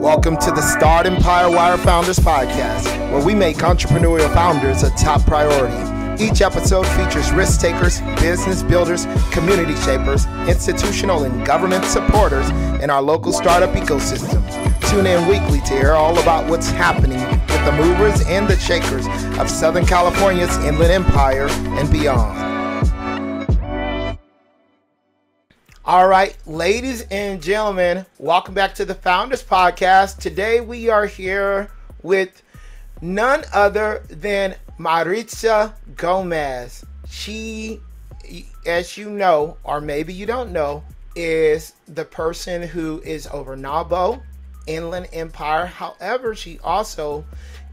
Welcome to the Startempire Wire Founders Podcast, where we make entrepreneurial founders a top priority. Each episode features risk takers, business builders, community shapers, institutional and government supporters in our local startup ecosystem. Tune in weekly to hear all about what's happening with the movers and the shakers of Southern California's Inland Empire and beyond. All right, ladies and gentlemen, welcome back to the Founders Podcast. Today we are here with none other than Maritza Gomez. She, as you know, or maybe you don't know, is the person who is over NAWBO Inland Empire. However, she also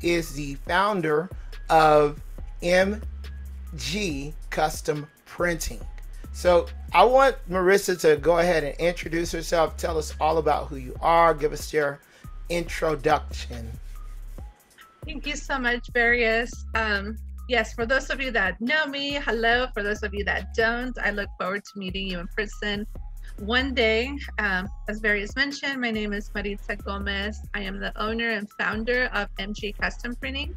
is the founder of MG Custom Printing. So I want Marissa to go ahead and introduce herself, tell us all about who you are, give us your introduction. Thank you so much, Verious. Um, yes, for those of you that know me, hello. For those of you that don't, I look forward to meeting you in person one day. Um, as Verious mentioned, my name is Maritza Gomez. I am the owner and founder of MG Custom Printing.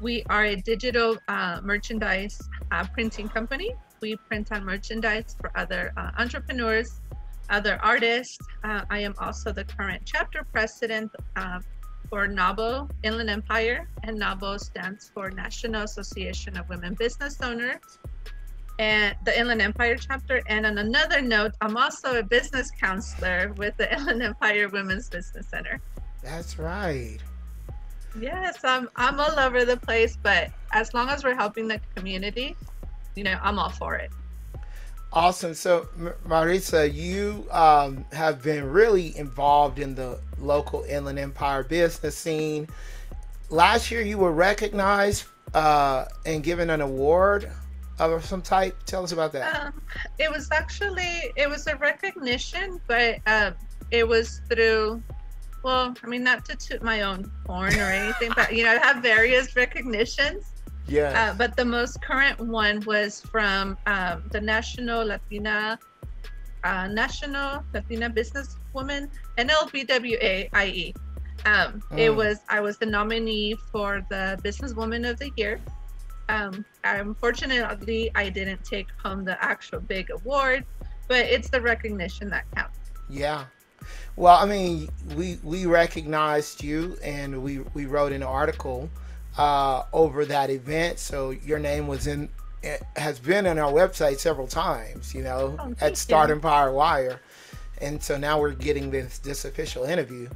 We are a digital uh, merchandise uh, printing company we print on merchandise for other uh, entrepreneurs, other artists. Uh, I am also the current chapter president uh, for NAWBO Inland Empire, and NAWBO stands for National Association of Women Business Owners and the Inland Empire chapter. And on another note, I'm also a business counselor with the Inland Empire Women's Business Center. That's right. Yes, I'm I'm all over the place, but as long as we're helping the community, you know, I'm all for it. Awesome. So, Marisa, you um, have been really involved in the local Inland Empire business scene. Last year, you were recognized uh, and given an award of some type. Tell us about that. Um, it was actually it was a recognition, but uh, it was through. Well, I mean, not to toot my own horn or anything, but you know, I have various recognitions. Yeah. Uh, but the most current one was from um, the National Latina uh, National Latina Businesswoman NLBWAIE. Um. It was I was the nominee for the Businesswoman of the Year. Um, unfortunately, I didn't take home the actual big award, but it's the recognition that counts. Yeah. Well, I mean, we we recognized you, and we we wrote an article uh, over that event. So your name was in has been on our website several times. You know, oh, at Startempire Wire, and so now we're getting this this official interview.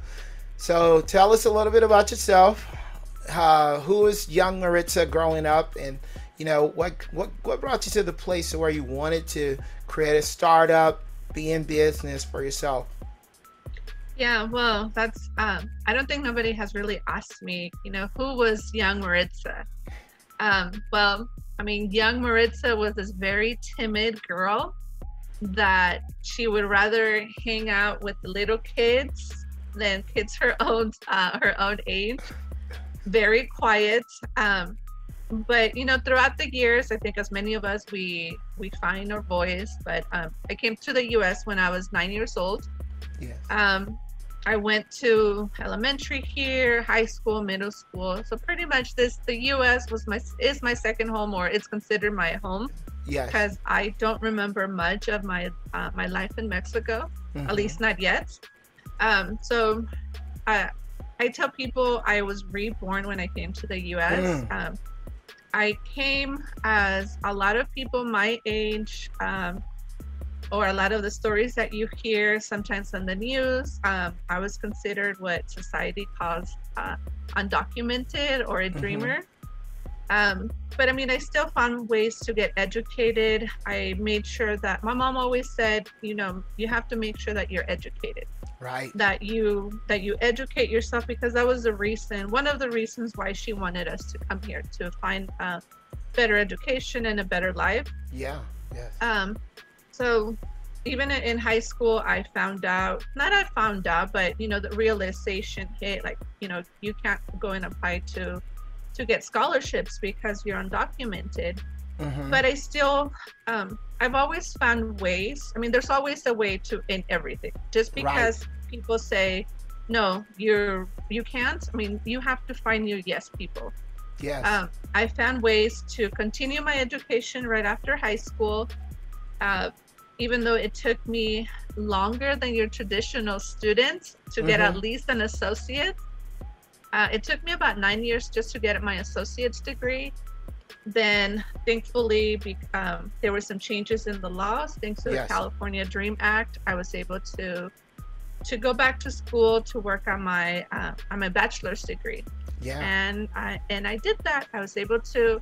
So tell us a little bit about yourself. Uh, who is young Maritza growing up, and you know what what what brought you to the place where you wanted to create a startup, be in business for yourself. Yeah, well, that's um I don't think nobody has really asked me, you know, who was young Maritza? Um, well, I mean, young Maritza was this very timid girl that she would rather hang out with the little kids than kids her own uh, her own age. Very quiet. Um, but you know, throughout the years, I think as many of us, we we find our voice. But um, I came to the U.S. when I was nine years old. Yes. Um, I went to elementary here, high school, middle school. So pretty much this the US was my is my second home or it's considered my home. Yeah. Because I don't remember much of my uh, my life in Mexico, mm-hmm. at least not yet. Um, so I I tell people I was reborn when I came to the US. Mm. Um, I came as a lot of people my age um, or a lot of the stories that you hear sometimes on the news, um, I was considered what society calls uh, undocumented or a mm-hmm. dreamer. Mm-hmm. Um, but I mean, I still found ways to get educated. I made sure that my mom always said, you know, you have to make sure that you're educated. Right. That you that you educate yourself because that was the reason, one of the reasons why she wanted us to come here to find uh, better education and a better life. Yeah. Yes. Um, so even in high school, I found out, not I found out, but you know, the realization hit like, you know, you can't go and apply to to get scholarships because you're undocumented. Mm-hmm. But I still, um, I've always found ways. I mean, there's always a way to in everything. Just because right. people say, no, you're you can't. I mean, you have to find your yes people. Yes. Um, I found ways to continue my education right after high school, uh, even though it took me longer than your traditional students to get at Mhm. least an associate. Uh, it took me about nine years just to get my associate's degree. Then, thankfully, be, um, there were some changes in the laws. Thanks to Yes. the California Dream Act, I was able to to go back to school to work on my uh, on my bachelor's degree yeah. and I and I did that. I was able to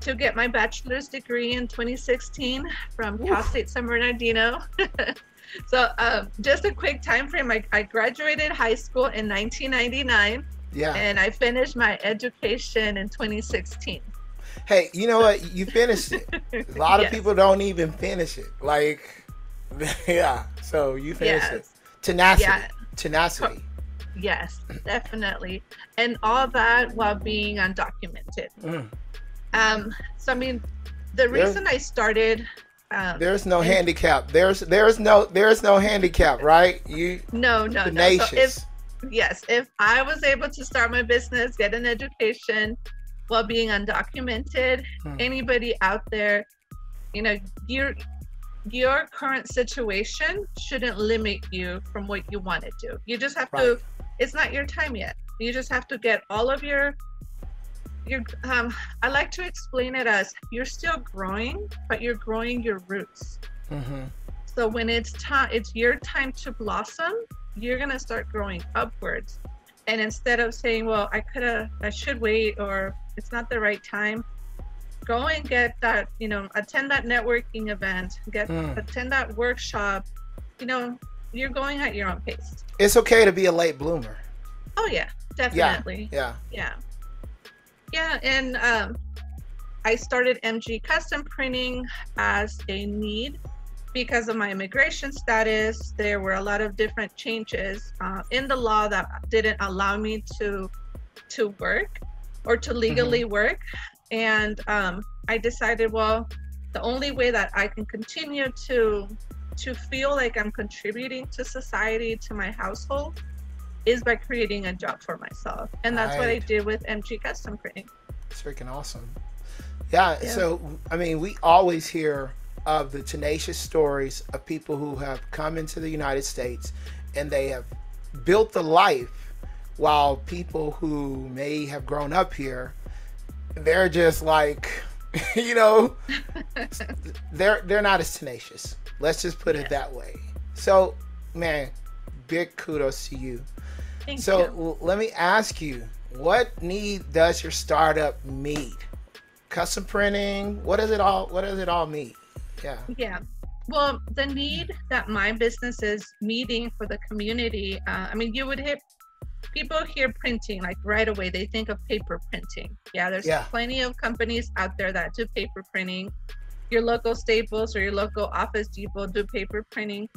to get my bachelor's degree in 2016 from Cal State San Bernardino. so um, just a quick time frame. I, I graduated high school in 1999 yeah. and I finished my education in 2016. Hey, you know what? You finished it. A lot of people don't even finish it. Like, yeah. So you finished it. Tenacity. Yeah. Tenacity. Yes, definitely. And all that while being undocumented. Mm. Um, so I mean, the reason I started um, There's no handicap. There's there's no there's no handicap, right? You no, no, no. So if yes, if I was able to start my business, get an education while being undocumented, Hmm. anybody out there, you know, your your current situation shouldn't limit you from what you want to do. You just have Right. to it's not your time yet. You just have to get all of your your um I like to explain it as you're still growing, but you're growing your roots. hmm So when it's time, it's your time to blossom. You're gonna start growing upwards, and instead of saying, "Well, I could have, I should wait," or "It's not the right time," go and get that. You know, attend that networking event, get Mm. attend that workshop. You know, you're going at your own pace. It's okay to be a late bloomer. Oh yeah, definitely. Yeah. Yeah. Yeah, and um, I started MG custom printing as a need because of my immigration status. There were a lot of different changes uh, in the law that didn't allow me to to work or to legally work, and um, I decided, well, the only way that I can continue to to feel like I'm contributing to society, to my household, is by creating a job for myself. And that's what I did with MG Custom Printing. It's freaking awesome. Yeah, Yeah. So I mean, we always hear of the tenacious stories of people who have come into the United States and they have built the life, while people who may have grown up here, they're just like, you know, they're they're not as tenacious. Let's just put Yeah. it that way. So, man, big kudos to you. Thank So you. let me ask you, what need does your startup meet? Custom printing? What does it all? What does it all meet? Yeah. Yeah. Well, the need that my business is meeting for the community, uh, I mean, you would hit people hear printing like right away, they think of paper printing. Yeah, there's Yeah. plenty of companies out there that do paper printing. Your local Staples or your local Office Depot do paper printing.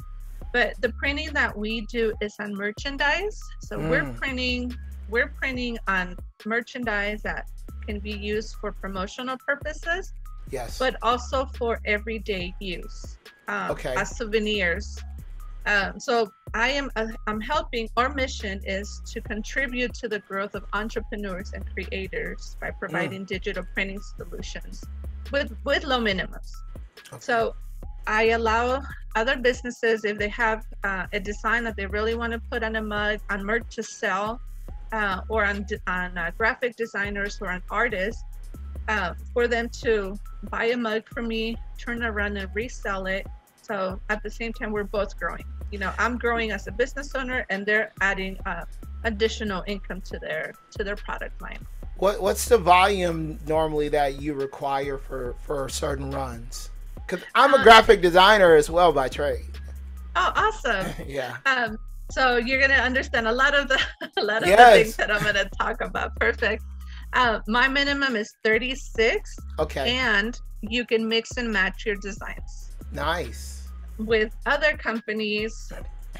But the printing that we do is on merchandise. So we're Mm. printing, we're printing on merchandise that can be used for promotional purposes Yes. but also for everyday use um, Okay. as souvenirs. Um, so I am uh, I'm helping. Our mission is to contribute to the growth of entrepreneurs and creators by providing digital printing solutions with with low minimums. Okay. So I allow other businesses if they have uh, a design that they really want to put on a mug on merch to sell, uh, or on on uh, graphic designers or on artists, uh, for them to buy a mug from me, turn around and resell it. So at the same time, we're both growing. You know, I'm growing as a business owner, and they're adding uh, additional income to their to their product line. what What's the volume normally that you require for for certain runs? Because I'm a Uh, graphic designer as well by trade. Oh, awesome! yeah. Um, so you're gonna understand a lot of the a lot of Yes. the things that I'm gonna talk about. Perfect. Uh, my minimum is 36, Okay. and you can mix and match your designs nice. with other companies.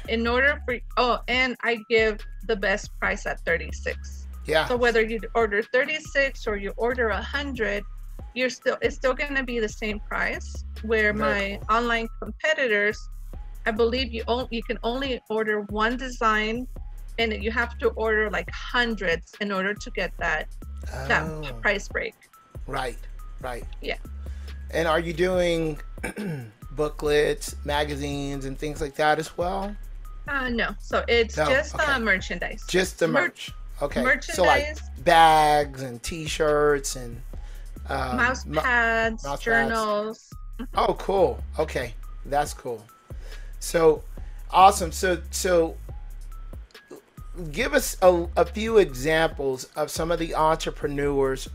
In order for oh, and I give the best price at 36. Yeah. So whether you order 36 or you order 100, you're still it's still going to be the same price. Where my online competitors, I believe you only you can only order one design and you have to order like hundreds in order to get that that Oh, price break. right, right. Yeah. And are you doing booklets, magazines, and things like that as well? Uh, no, so it's No, just okay. uh, merchandise. Just the Merch- merch. Okay. So like merchandise, bags and T-shirts and um, mouse pads, mouse pads. Oh, cool. Okay, that's cool. So, awesome. So, so give us a, a few examples of some of the entrepreneurs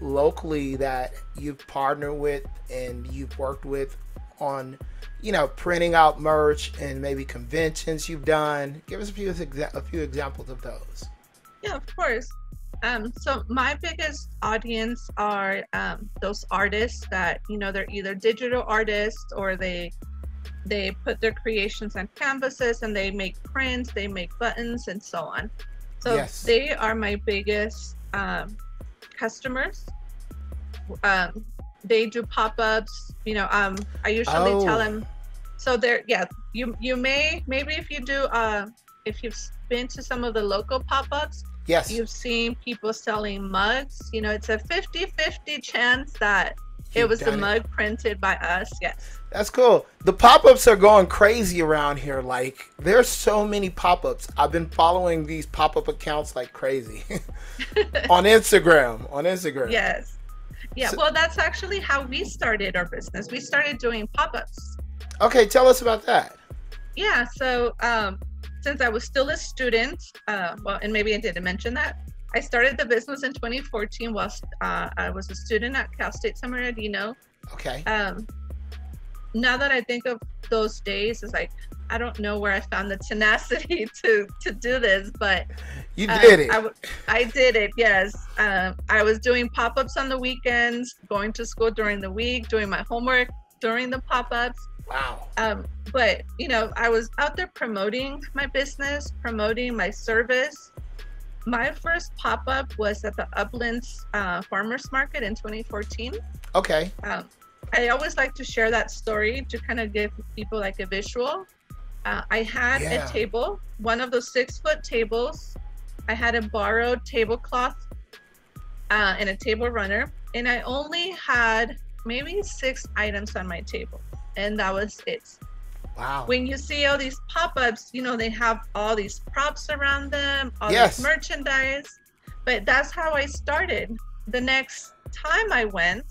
locally that you've partnered with and you've worked with on, you know, printing out merch and maybe conventions you've done. Give us a few a few examples of those. Yeah, of course. Um, so my biggest audience are um, those artists that you know they're either digital artists or they they put their creations on canvases and they make prints, they make buttons and so on. So Yes. they are my biggest um, customers. Um, they do pop-ups. You know, um, I usually Oh. tell them. So they're yeah. You you may maybe if you do uh, if you've been to some of the local pop-ups Yes. you've seen people selling mugs you know it's a 50-50 chance that it You've was a mug printed by us yes That's cool. The pop-ups are going crazy around here. Like there's so many pop-ups. I've been following these pop-up accounts like crazy on Instagram. On Instagram. yes yeah So- well that's actually how we started our business we started doing pop-ups Okay, tell us about that. yeah so um since i was still a student uh well and maybe i didn't mention that i started the business in 2014 whilst uh, i was a student at cal state san bernardino Okay. um now that i think of those days it's like i don't know where i found the tenacity to to do this but You um, did it. I, w- I did it yes um, i was doing pop-ups on the weekends going to school during the week doing my homework during the pop-ups wow. um, but you know i was out there promoting my business promoting my service my first pop-up was at the uplands uh, farmers market in 2014 Okay. um, I always like to share that story to kind of give people like a visual. Uh, I had Yeah. a table, one of those six foot tables. I had a borrowed tablecloth uh, and a table runner, and I only had maybe six items on my table, and that was it. Wow. When you see all these pop ups, you know, they have all these props around them, all Yes. this merchandise, but that's how I started. The next time I went,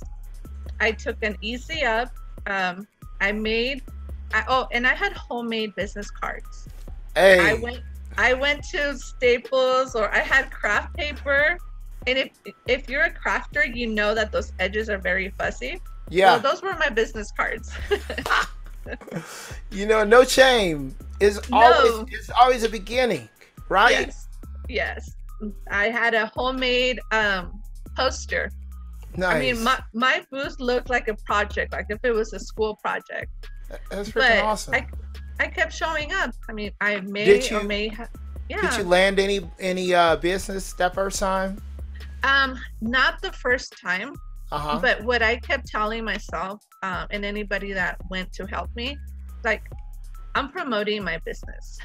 I took an easy up. Um, I made, I, oh, and I had homemade business cards. hey. I went, I went to Staples or I had craft paper. And if if you're a crafter, you know that those edges are very fuzzy. Yeah. So those were my business cards. you know, no shame. It's No. always it's always a beginning, right? Yes, yes. I had a homemade um, poster. Nice. I mean, my my booth looked like a project, like if it was a school project. That's freaking But awesome. I I kept showing up. I mean, I may Did or you- may have. Yeah. Did you land any any uh business that first time? um, not the first time, Uh-huh. but what I kept telling myself, um, and anybody that went to help me, like, I'm promoting my business.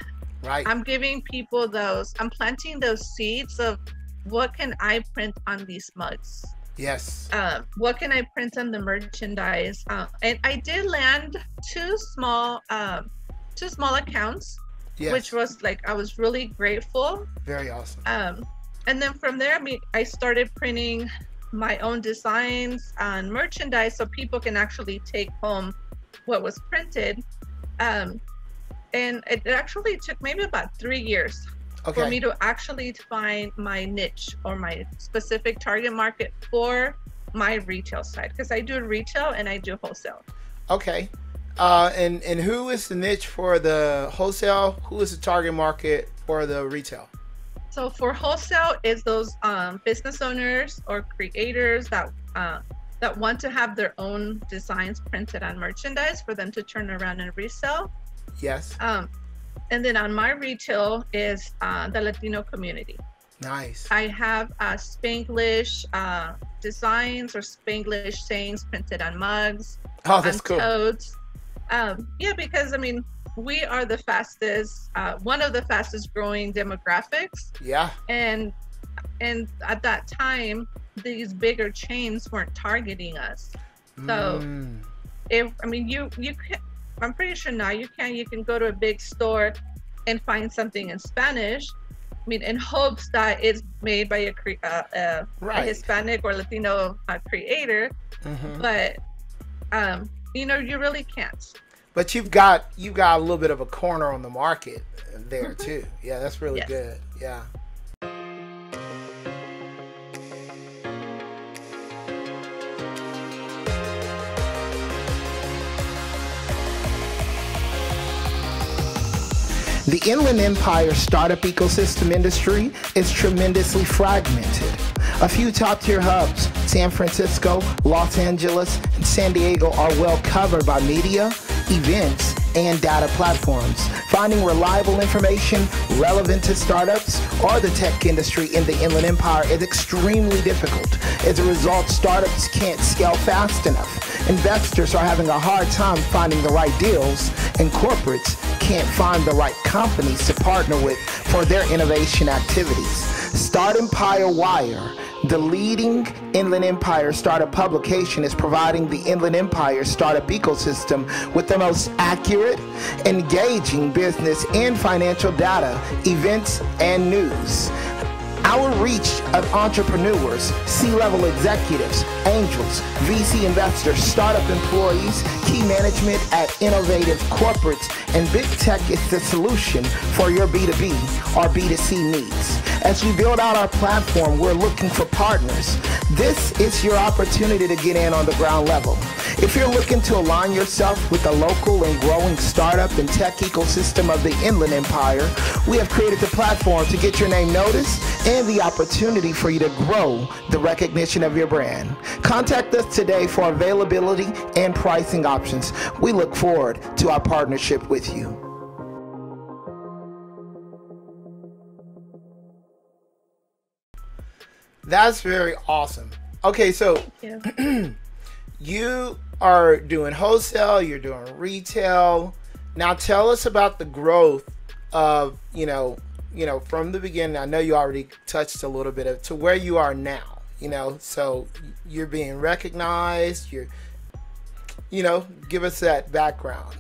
right. I'm giving people those. I'm planting those seeds of what can I print on these mugs. yes. um, what can I print on the merchandise? Uh, and I did land two small, um, two small accounts, Yes. which was like I was really grateful. very awesome. Um, and then from there, I mean, I started printing my own designs on merchandise so people can actually take home what was printed. Um, and it actually took maybe about three years for me to actually find my niche or my specific target market for my retail side because I do retail and I do wholesale. Okay. Uh, and and who is the niche for the wholesale? Who is the target market for the retail? So for wholesale is those um, business owners or creators that uh, that want to have their own designs printed on merchandise for them to turn around and resell. Yes. Um, and then on my retail is uh, the Latino community. Nice. I have uh, Spanglish uh, designs or Spanglish sayings printed on mugs. Oh, that's on cool. toads. Um, yeah, because I mean, we are the fastest, uh, one of the fastest growing demographics. Yeah. And and at that time, these bigger chains weren't targeting us. So Mm. if I mean you you can I'm pretty sure now you can you can go to a big store and find something in Spanish. I mean, in hopes that it's made by a, cre- uh, uh, a Right. Hispanic or Latino uh, creator, Mhm. but um, you know you really can't. But you've got you've got a little bit of a corner on the market there mm-hmm. too. Yeah, that's really Yes. good. Yeah. The Inland Empire startup ecosystem industry is tremendously fragmented. A few top tier hubs, San Francisco, Los Angeles, and San Diego, are well covered by media, events, and data platforms. Finding reliable information relevant to startups or the tech industry in the Inland Empire is extremely difficult. As a result, startups can't scale fast enough. Investors are having a hard time finding the right deals, and corporates can't find the right companies to partner with for their innovation activities. Startempire Wire, the leading Inland Empire startup publication, is providing the Inland Empire startup ecosystem with the most accurate, engaging business and financial data, events, and news. Our reach of entrepreneurs, C-level executives, angels, VC investors, startup employees, key management at innovative corporates, and big tech is the solution for your B2B or B2C needs. As we build out our platform, we're looking for partners. This is your opportunity to get in on the ground level. If you're looking to align yourself with the local and growing startup and tech ecosystem of the Inland Empire, we have created the platform to get your name noticed and the opportunity for you to grow the recognition of your brand. Contact us today for availability and pricing options. We look forward to our partnership with you. That's very awesome. Okay, so Yeah. you are doing wholesale, you're doing retail. Now tell us about the growth of, you know, you know, from the beginning. I know you already touched a little bit of to where you are now, you know. So you're being recognized, you're you know, give us that background.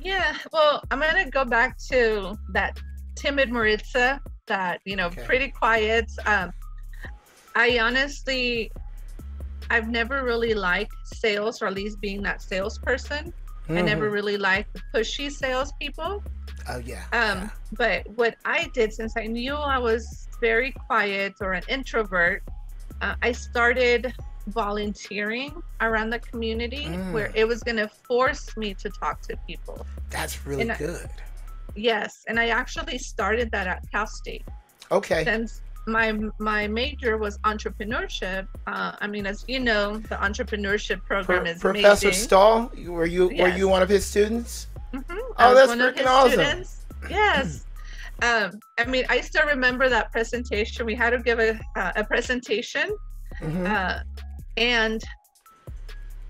Yeah, well, I'm gonna go back to that timid Maritza, that you know, Okay. pretty quiet. Um, I honestly, I've never really liked sales, or at least being that salesperson. I never Mhm. really liked the pushy salespeople. Oh yeah. Um, but what I did, since I knew I was very quiet or an introvert, uh, I started volunteering around the community Mm. where it was going to force me to talk to people. That's really and I- good. Yes, and I actually started that at Cal State Okay. since my my major was entrepreneurship. Uh, I mean, as you know, the entrepreneurship program Pro- is Professor amazing. Stull, were you were you one of his students? Mhm, Oh, that's freaking awesome. students. Yes. Um, I mean, I still remember that presentation. We had to give a uh, a presentation, Mhm. uh, and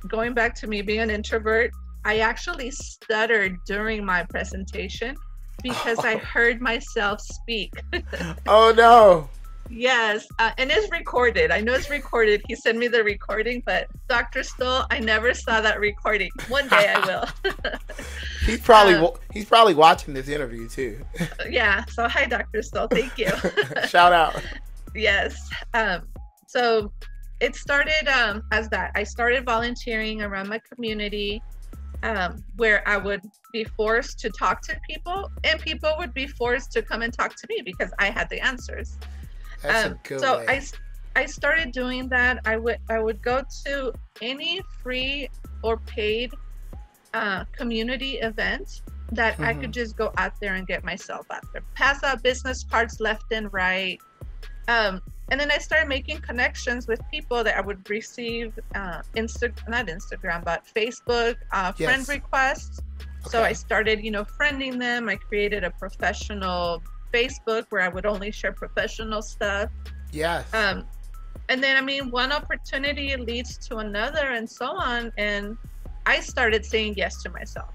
going back to me being an introvert, I actually stuttered during my presentation because I heard myself speak. oh no. Yes, uh, and it's recorded. I know it's recorded. He sent me the recording, but Dr. Stull, I never saw that recording. One day I will. He's probably wa- he's probably watching this interview too. yeah. So hi, Dr. Stull. Thank you. Shout out. yes. Um, so it started um, as that. I started volunteering around my community um, where I would be forced to talk to people, and people would be forced to come and talk to me because I had the answers. That's Um, good so way. I, I started doing that. I would I would go to any free or paid uh, community event that I Mhm. could just go out there and get myself out there. Pass out business cards left and right. Um, and then I started making connections with people that I would receive uh, Insta not Instagram but Facebook uh, friend Yes. requests. So I started, you know, friending them. I created a professional Facebook where I would only share professional stuff. yes. Um, and then, I mean, one opportunity leads to another and so on. And I started saying yes to myself.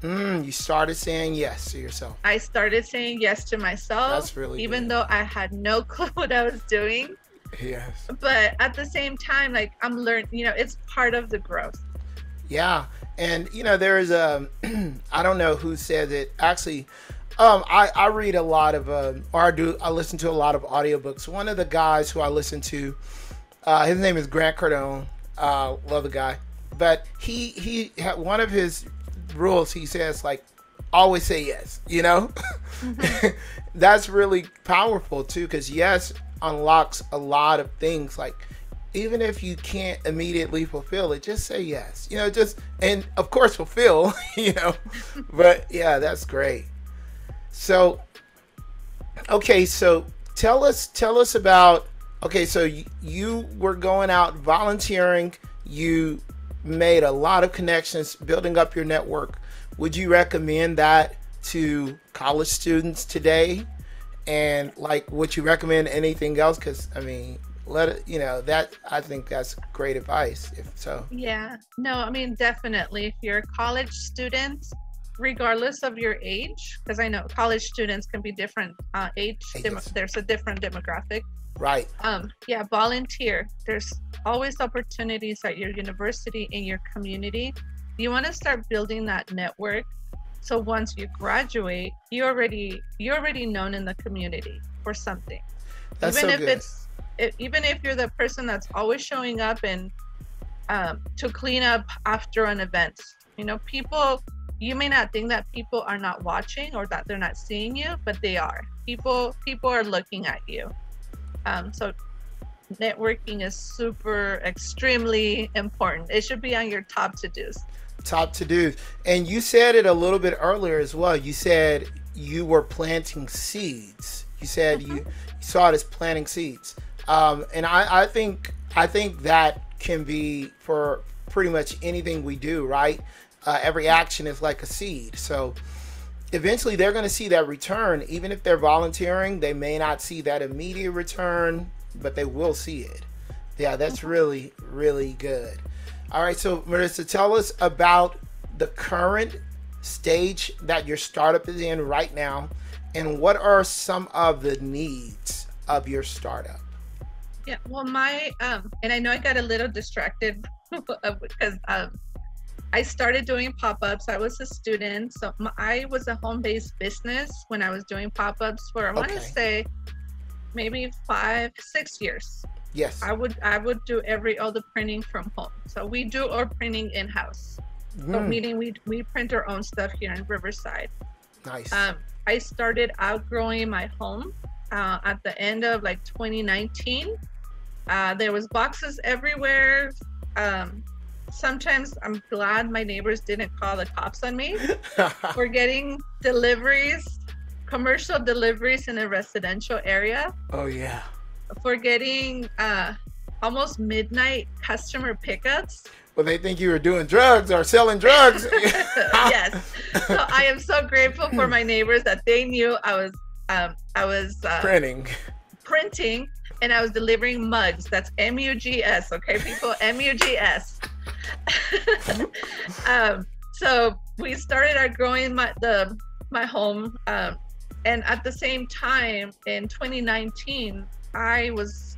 Mm, you started saying yes to yourself. I started saying yes to myself. That's really even good. though I had no clue what I was doing. Yes. But at the same time, like I'm learning, you know, it's part of the growth. Yeah, and you know there is a I don't know who said it actually. Um, I, I read a lot of um, or I do I listen to a lot of audiobooks. One of the guys who I listen to, uh, his name is Grant Cardone. Uh, love the guy, but he he had one of his rules. He says like always say yes. You know, that's really powerful too because yes unlocks a lot of things like even if you can't immediately fulfill it, just say yes. You know, just and of course fulfill. You know, but yeah, that's great. So, okay, so tell us tell us about. Okay, so you, you were going out volunteering. You made a lot of connections, building up your network. Would you recommend that to college students today? And like, would you recommend anything else? Because I mean, let it you know that i think that's great advice if so Yeah. No, I mean, definitely. If you're a college student, regardless of your age, because I know college students can be different uh, age, Ages. there's a different demographic. right Um, yeah, volunteer. There's always opportunities at your university, in your community. You want to start building that network. So once you graduate, you already you're already known in the community for something. that's even so if good it's it, even if you're the person that's always showing up and um, to clean up after an event you know people you may not think that people are not watching or that they're not seeing you but they are. People people are looking at you. Um, so networking is super extremely important. It should be on your top to do's top to do and you said it a little bit earlier as well. You said you were planting seeds. You said you, you saw it as planting seeds. Um, and I, I think i think that can be for pretty much anything we do right uh, every action is like a seed. So eventually they're going to see that return. Even if they're volunteering they may not see that immediate return but they will see it. Yeah that's really really good. All right so marissa tell us about the current stage that your startup is in right now and what are some of the needs of your startup? Yeah, well, my um, and I know I got a little distracted because um, I started doing pop-ups. I was a student, so I was a home-based business when I was doing pop-ups for I want to Okay. say maybe five, six years. yes I would I would do every all the printing from home. So we do our printing in-house. So Mm, meaning we we print our own stuff here in Riverside. nice Um, I started outgrowing my home uh, at the end of like 2019. Uh, there was boxes everywhere. Um, sometimes I'm glad my neighbors didn't call the cops on me for getting deliveries, commercial deliveries in a residential area, oh yeah for getting uh, almost midnight customer pickups. well they think you were doing drugs or selling drugs yes. So I am so grateful for my neighbors that they knew I was um, I was uh, printing printing and I was delivering mugs. That's M U G S, okay, people? M U G S. um, so we started our growing my the my home, um, and at the same time in 2019, I was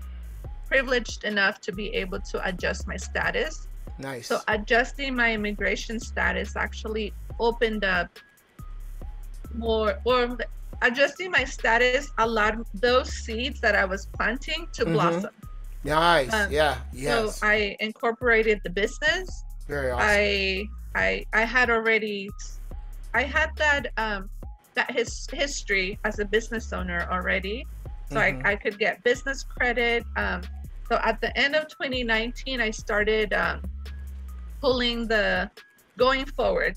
privileged enough to be able to adjust my status. nice So adjusting my immigration status actually opened up more, or adjusting my status allowed those seeds that I was planting to Mhm. blossom. Nice um, yeah yes So I incorporated the business. very awesome I I I had already I had that um that his history as a business owner already. So Mhm. I, I could get business credit. Um, so at the end of 2019, I started um, pulling the going forward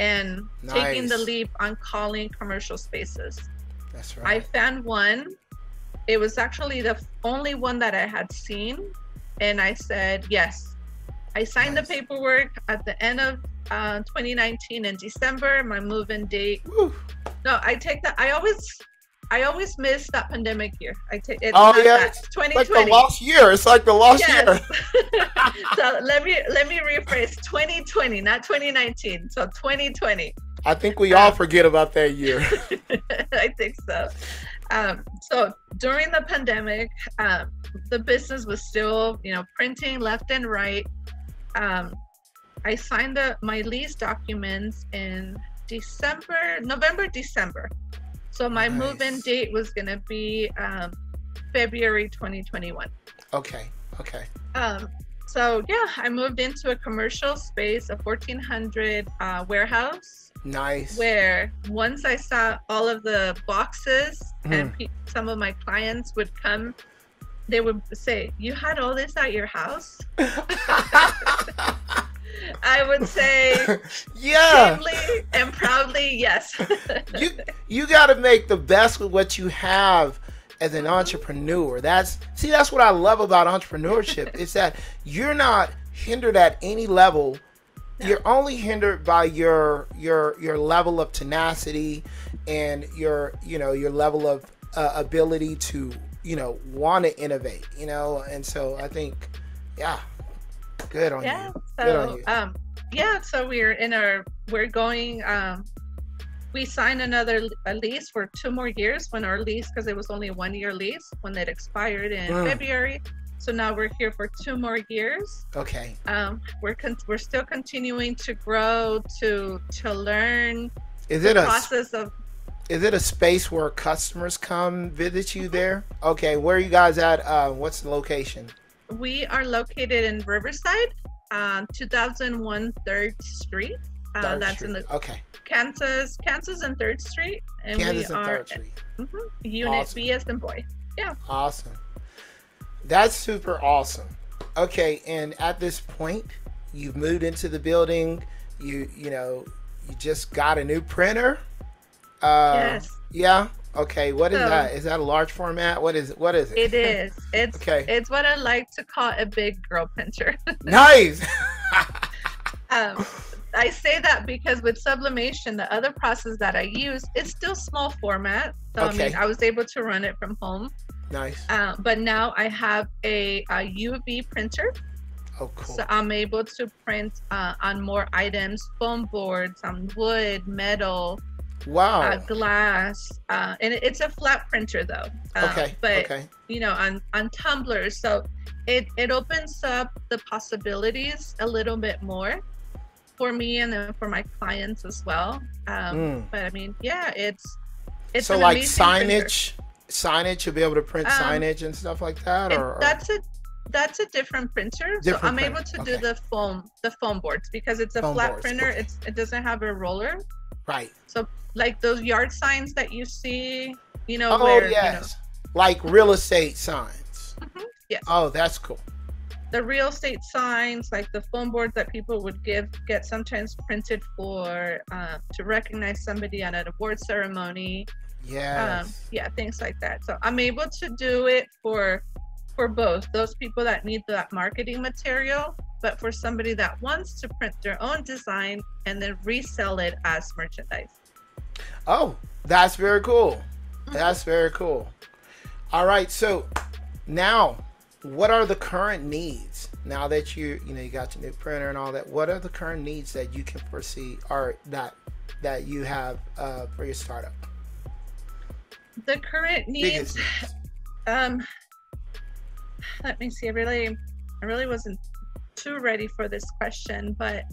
and taking the leap on calling commercial spaces. that's right. I found one. It was actually the only one that I had seen. And I said, yes. I signed Nice. the paperwork at the end of uh, 2019 in December, my move-in date. Woo. No, I take that. I always, I always miss that pandemic year. I take it. Oh, yeah, that, like the lost year it's like the lost Yes. year so let me let me rephrase 2020 not 2019 so 2020 I think we all um, forget about that year. I think so. Um, so during the pandemic, um, the business was still, you know, printing left and right. Um, I signed the, my lease documents in December, November, December. So my nice. move-in date was going to be um, February 2021. Okay. Okay. Um, so yeah, I moved into a commercial space, a 1400 uh, warehouse. Nice. Where once I saw all of the boxes mm. and pe- some of my clients would come, they would say, "You had all this at your house." I would say, yeah, and proudly, yes. you you got to make the best with what you have as an entrepreneur. That's see, that's what I love about entrepreneurship. is that you're not hindered at any level. You're only hindered by your your your level of tenacity and your you know your level of uh, ability to you know want to innovate. You know, and so I think, yeah, good on yeah, you. So, good on you. Um, yeah, so we're in our we're going um we signed another lease for two more years when our lease because it was only a one year lease when it expired in mm. february so now we're here for two more years okay um, we're con- we're still continuing to grow to to learn is it a process of is it a space where customers come visit you there okay where are you guys at uh, what's the location we are located in riverside uh, 2001 3rd street uh, that's Street. in the okay Kansas, Kansas and Third Street, and Kansas we and are mm-hmm, Unit awesome. B as in boy. Yeah. Awesome. That's super awesome. Okay, and at this point, you've moved into the building. You you know you just got a new printer. Uh, yes. Yeah. Okay. What is so, that? Is that a large format? What is it? What is it? It is. It's okay. It's what I like to call a big girl printer. nice. um, I say that because with sublimation, the other process that I use it's still small format. So okay. I mean, I was able to run it from home. Nice. Uh, but now I have a, a, UV printer. Oh, cool. So I'm able to print uh, on more items, foam boards, on wood, metal, wow, uh, glass, uh, and it's a flat printer though. Uh, okay. But okay. you know, on on tumblers, so it it opens up the possibilities a little bit more for me and then for my clients as well. Um, mm. But I mean, yeah, it's it's so like signage. Printer. Signage, you'll be able to print um, signage and stuff like that, or, or, that's a that's a different printer. Different so I'm printer. able to okay. do the foam the foam boards because it's a foam flat boards. printer. Okay. It's it doesn't have a roller. Right. So like those yard signs that you see, you know, oh where, yes, you know, like real estate signs. Mm-hmm. Yes. Oh, that's cool the real estate signs, like the foam boards that people would give, get sometimes printed for uh, to recognize somebody at an award ceremony. Yeah. Um, yeah, things like that. So I'm able to do it for for both those people that need that marketing material, but for somebody that wants to print their own design and then resell it as merchandise. Oh, that's very cool. Mm-hmm. That's very cool. All right, so now what are the current needs now that you you know you got your new printer and all that what are the current needs that you can foresee or that that you have uh, for your startup the current needs, needs, um let me see i really i really wasn't too ready for this question but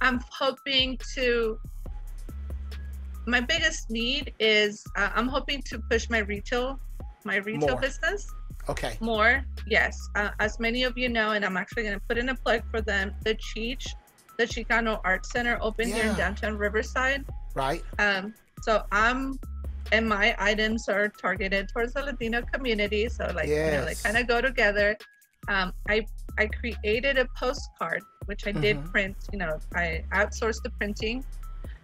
i'm hoping to my biggest need is uh, i'm hoping to push my retail my retail More. business Okay. More, yes. Uh, as many of you know, and I'm actually going to put in a plug for them, the Cheech, the Chicano Art Center opened yeah. here in downtown Riverside. Right. Um. So I'm, and my items are targeted towards the Latino community. So like, yes. you know, they kind of go together. Um, I I created a postcard, which I did mm-hmm. print. You know, I outsourced the printing.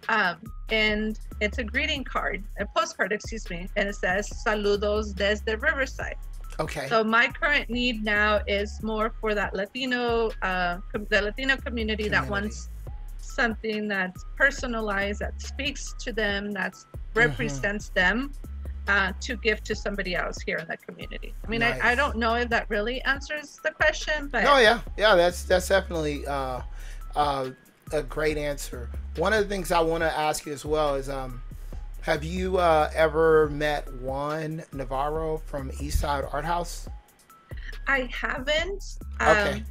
Um, and it's a greeting card, a postcard, excuse me, and it says "Saludos desde Riverside." Okay. So my current need now is more for that Latino, uh, the Latino community, community. that wants something that's personalized, that speaks to them, that mm-hmm. Represents mm-hmm. them. Uh, to give to somebody else here in the community. I mean, nice. I, I don't know if that really answers the question, but no, yeah, yeah, that's that's definitely uh, uh, a great answer. One of the things I want to ask you as well is, um, have you uh, ever met Juan Navarro from Eastside Art House? I haven't. Um, okay.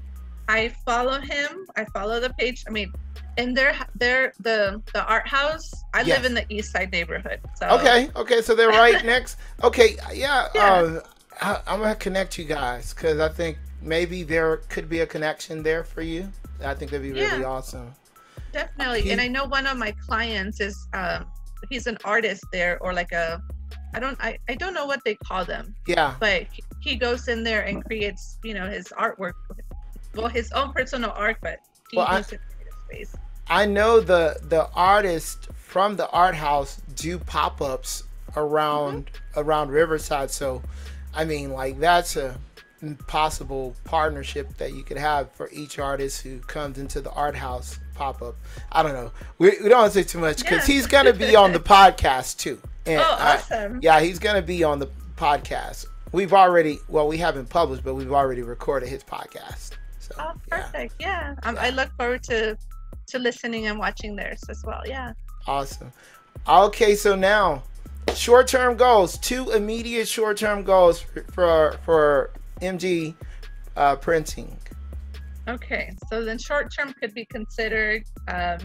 I follow him. I follow the page. I mean, and they're they're the the art house. I yes. live in the East Side neighborhood. So. Okay. Okay. So they're right next. Okay. Yeah. yeah. Uh, I, am gonna connect you guys because I think maybe there could be a connection there for you. I think that'd be really yeah. awesome. Definitely. And I know one of my clients is um, he's an artist there or like a I don't I, I don't know what they call them. Yeah. But he goes in there and creates, you know, his artwork. Well, his own personal art, but he well, I, space. I know the the artists from the art house do pop-ups around mm-hmm. around Riverside. So I mean like that's a possible partnership that you could have for each artist who comes into the art house pop up. I don't know. We, we don't want to say too much because yeah. he's going to be on the podcast too. And oh, awesome. I, yeah, he's going to be on the podcast. We've already, well, we haven't published, but we've already recorded his podcast. So, oh, perfect. Yeah. yeah. Um, I look forward to to listening and watching theirs as well. Yeah. Awesome. Okay, so now short term goals. Two immediate short term goals for, for MG uh, printing. Okay, so then short term could be considered, um,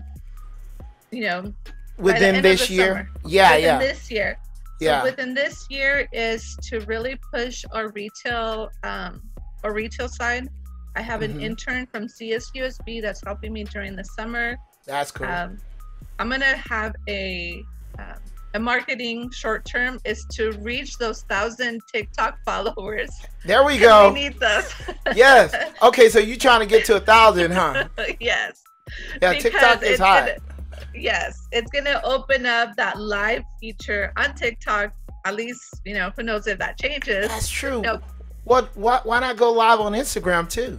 you know, within this year. Summer. Yeah, within yeah. This year. So yeah. within this year is to really push our retail, um, our retail side. I have an mm-hmm. intern from CSUSB that's helping me during the summer. That's cool. Um, I'm gonna have a um, a marketing short term is to reach those thousand TikTok followers. There we go. We need those. yes. Okay, so you trying to get to a thousand, huh? yes. Yeah, because TikTok is hot. Gonna, yes, it's gonna open up that live feature on TikTok. At least you know who knows if that changes. That's true. You know, what? Why, why not go live on Instagram too?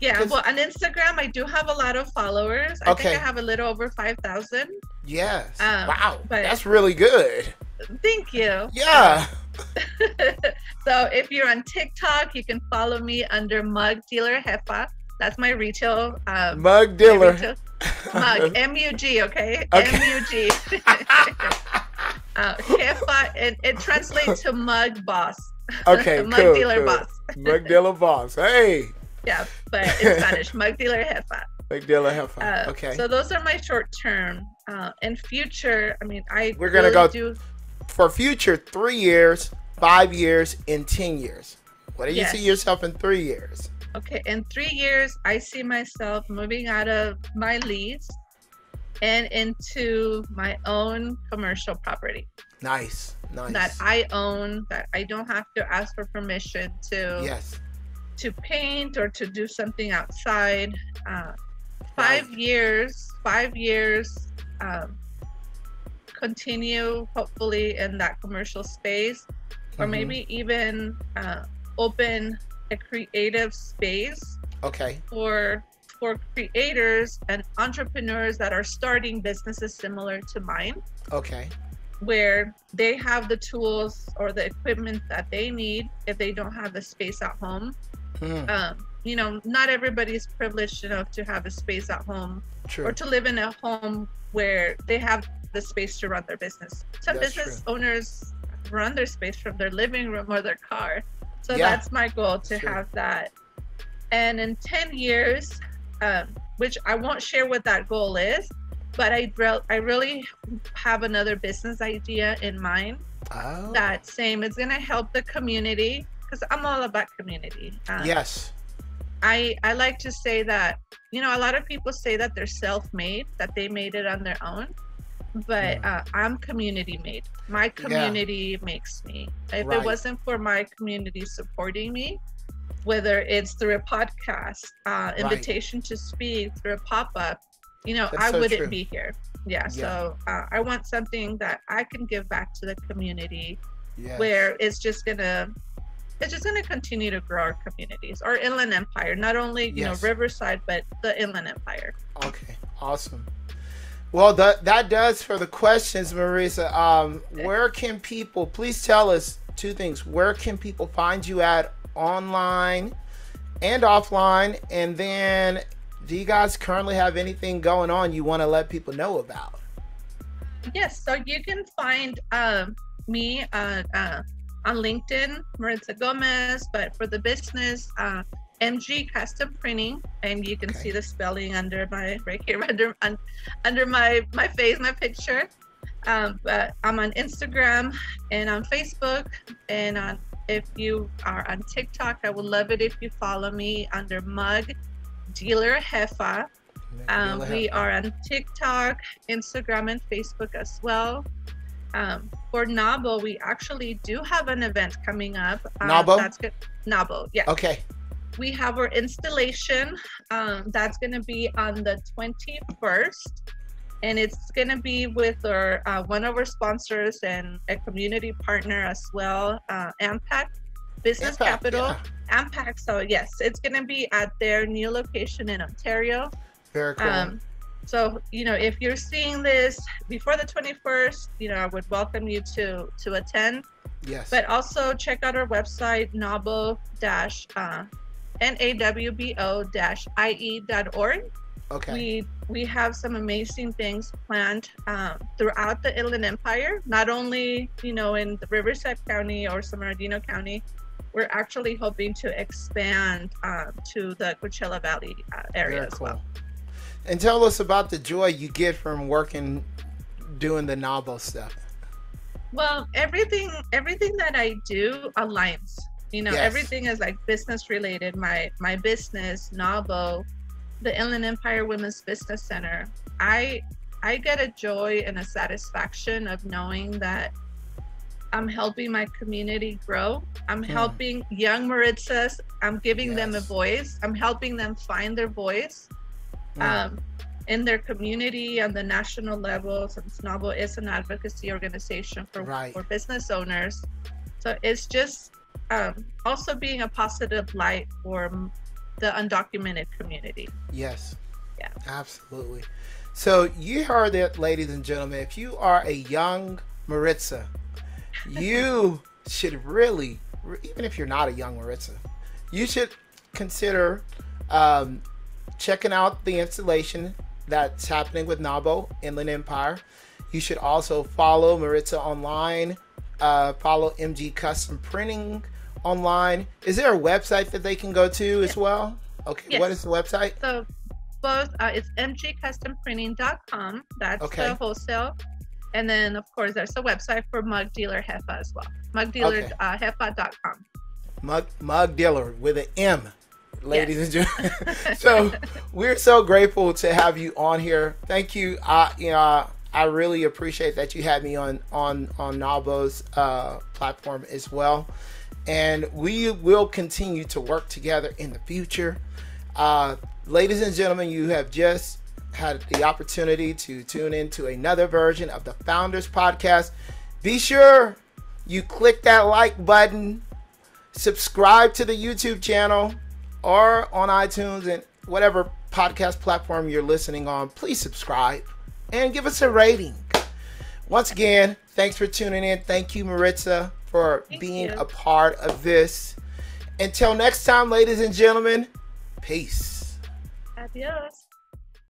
Yeah, well, on Instagram, I do have a lot of followers. I okay. think I have a little over 5,000. Yes. Um, wow. That's really good. Thank you. Yeah. so if you're on TikTok, you can follow me under Mug Dealer Jefa. That's my retail. Um, mug Dealer. Retail, mug. M U G, okay? okay. M U G. uh, Jefa, it, it translates to Mug Boss. Okay, Mug cool, Dealer cool. Boss. Mug Dealer Boss. Hey. Yeah, but in Spanish, Mug Dealer Jefa. Mug Dealer Jefa. Uh, okay. So those are my short term. Uh, in future, I mean, I we're gonna go do... for future three years, five years, and ten years. What do you yes. see yourself in three years? Okay, in three years, I see myself moving out of my lease and into my own commercial property. Nice, nice. That I own, that I don't have to ask for permission to. Yes to paint or to do something outside. Uh, five years, five years, um, continue hopefully in that commercial space, or mm-hmm. maybe even uh, open a creative space. Okay. For for creators and entrepreneurs that are starting businesses similar to mine. Okay. Where they have the tools or the equipment that they need if they don't have the space at home Mm. Um, you know, not everybody's privileged enough to have a space at home true. or to live in a home where they have the space to run their business. Some that's business true. owners run their space from their living room or their car. So yeah. that's my goal to have that. And in 10 years, um, which I won't share what that goal is, but I, re- I really have another business idea in mind. Oh. That same is going to help the community because I'm all about community. Um, yes. I I like to say that you know a lot of people say that they're self-made, that they made it on their own, but uh, I'm community made. My community yeah. makes me. If right. it wasn't for my community supporting me, whether it's through a podcast, uh, invitation right. to speak, through a pop-up, you know, That's I so wouldn't true. be here. Yeah. yeah. So uh, I want something that I can give back to the community, yes. where it's just gonna it's just going to continue to grow our communities, our inland empire, not only you yes. know Riverside, but the inland empire. Okay, awesome. Well, that that does for the questions, Maritza. Um, where can people? Please tell us two things. Where can people find you at online and offline? And then do you guys currently have anything going on you want to let people know about? Yes, so you can find um, me uh, uh, on LinkedIn, Maritza Gomez, but for the business, uh, MG Custom Printing, and you can okay. see the spelling under my right here under under my my face, my picture. Um, but I'm on Instagram and on Facebook, and on if you are on TikTok, I would love it if you follow me under Mug Dealer Jefa. Um, we are on TikTok, Instagram, and Facebook as well. Um, for NAWBO, we actually do have an event coming up. Um, NAWBO? That's good. NAWBO, yeah. Okay. We have our installation. Um, that's going to be on the 21st. And it's going to be with our uh, one of our sponsors and a community partner as well, uh, AMPAC Business Impact, Capital. Yeah. AMPAC. So, yes, it's going to be at their new location in Ontario. Very cool. Um, so, you know, if you're seeing this before the 21st, you know, I would welcome you to to attend. Yes. But also check out our website, nabo dash uh, nawbo dash ie.org. Okay. We we have some amazing things planned um, throughout the Inland Empire, not only you know in the Riverside County or San Bernardino County. We're actually hoping to expand uh, to the Coachella Valley uh, area Very as cool. well. And tell us about the joy you get from working, doing the NAWBO stuff. Well, everything everything that I do aligns. You know, yes. everything is like business related. My my business, NAWBO, the Inland Empire Women's Business Center. I I get a joy and a satisfaction of knowing that I'm helping my community grow. I'm mm. helping young Maritzas. I'm giving yes. them a voice. I'm helping them find their voice um, in their community on the national level, since NAWBO is an advocacy organization for, right. for business owners. So it's just um, also being a positive light for the undocumented community. Yes. Yeah. Absolutely. So you heard it, ladies and gentlemen. If you are a young Maritza, you should really, even if you're not a young Maritza, you should consider um, checking out the installation that's happening with NAWBO Inland Empire. You should also follow Maritza online, uh, follow MG Custom Printing online. Is there a website that they can go to yes. as well? Okay, yes. what is the website? So both uh, it's mgcustomprinting.com. That's okay. the wholesale. And then, of course, there's a website for Mug Dealer Jefa as well. Mugdealerjefa.com. Okay. Uh, Mug, Mug Dealer with an M ladies yes. and gentlemen. so we're so grateful to have you on here. Thank you. I you know I really appreciate that you had me on on on NAWBO's uh, platform as well, and we will continue to work together in the future. Uh, ladies and gentlemen, you have just had the opportunity to tune into another version of the Founders Podcast. Be sure you click that like button, subscribe to the YouTube channel or on iTunes and whatever podcast platform you're listening on, please subscribe and give us a rating. Once again, thanks for tuning in. Thank you, Maritza, for Thank being you. a part of this. Until next time, ladies and gentlemen, peace. Adios.